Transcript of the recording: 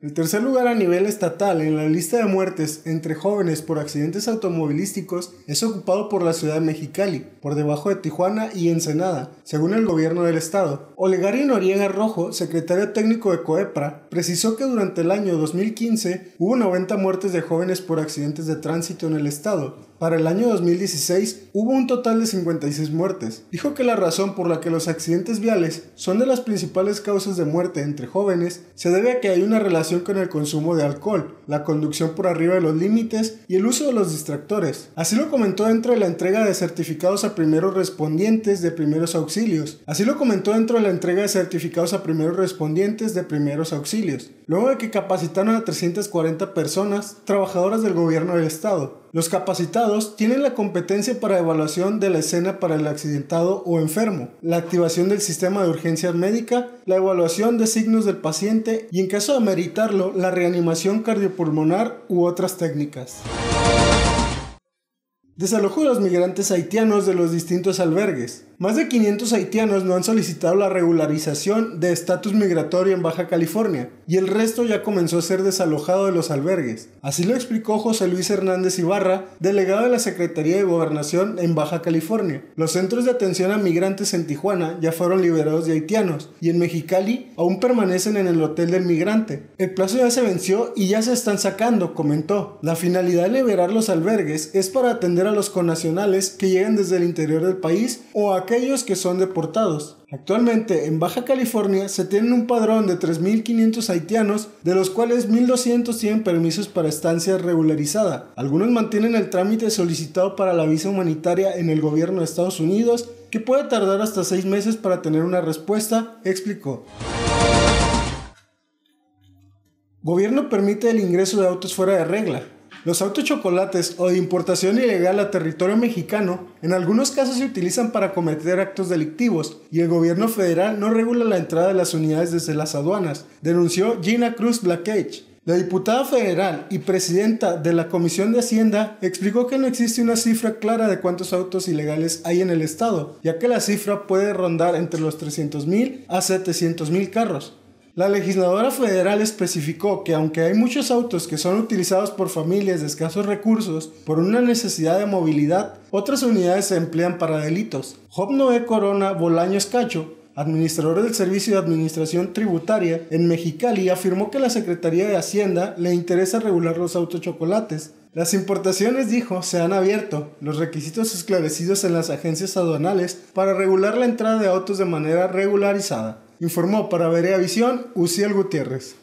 El tercer lugar a nivel estatal en la lista de muertes entre jóvenes por accidentes automovilísticos es ocupado por la ciudad de Mexicali, por debajo de Tijuana y Ensenada, según el gobierno del estado. Olegari Noriega Rojo, secretario técnico de COEPRA, precisó que durante el año 2015 hubo 90 muertes de jóvenes por accidentes de tránsito en el estado, para el año 2016 hubo un total de 56 muertes. Dijo que la razón por la que los accidentes viales son de las principales causas de muerte entre jóvenes se debe a que hay una relación con el consumo de alcohol, la conducción por arriba de los límites y el uso de los distractores. Así lo comentó dentro de la entrega de certificados a primeros respondientes de primeros auxilios. Así lo comentó dentro de la entrega de certificados a primeros respondientes de primeros auxilios. Luego de que capacitaron a 340 personas, trabajadoras del gobierno del estado. Los capacitados tienen la competencia para evaluación de la escena para el accidentado o enfermo, la activación del sistema de urgencia médica, la evaluación de signos del paciente y en caso de meritarlo, la reanimación cardiopulmonar u otras técnicas. Desalojo de los migrantes haitianos de los distintos albergues. Más de 500 haitianos no han solicitado la regularización de estatus migratorio en Baja California y el resto ya comenzó a ser desalojado de los albergues. Así lo explicó José Luis Hernández Ibarra, delegado de la Secretaría de Gobernación en Baja California. Los centros de atención a migrantes en Tijuana ya fueron liberados de haitianos y en Mexicali aún permanecen en el hotel del migrante. El plazo ya se venció y ya se están sacando, comentó. La finalidad de liberar los albergues es para atender a los connacionales que llegan desde el interior del país o a aquellos que son deportados. Actualmente en Baja California se tiene un padrón de 3.500 haitianos, de los cuales 1.200 tienen permisos para estancia regularizada. Algunos mantienen el trámite solicitado para la visa humanitaria en el gobierno de Estados Unidos, que puede tardar hasta 6 meses para tener una respuesta, explicó. Gobierno permite el ingreso de autos fuera de regla. Los autos chocolates o de importación ilegal a territorio mexicano en algunos casos se utilizan para cometer actos delictivos y el gobierno federal no regula la entrada de las unidades desde las aduanas, denunció Gina Cruz Blackage. La diputada federal y presidenta de la Comisión de Hacienda explicó que no existe una cifra clara de cuántos autos ilegales hay en el estado, ya que la cifra puede rondar entre los 300.000 a 700.000 carros. La legisladora federal especificó que aunque hay muchos autos que son utilizados por familias de escasos recursos por una necesidad de movilidad, otras unidades se emplean para delitos. Job Noé Corona Bolaños Cacho, administrador del Servicio de Administración Tributaria en Mexicali, afirmó que la Secretaría de Hacienda le interesa regular los autos chocolates. Las importaciones, dijo, se han abierto, los requisitos esclarecidos en las agencias aduanales para regular la entrada de autos de manera regularizada. Informó para Verea Visión Uciel Gutiérrez.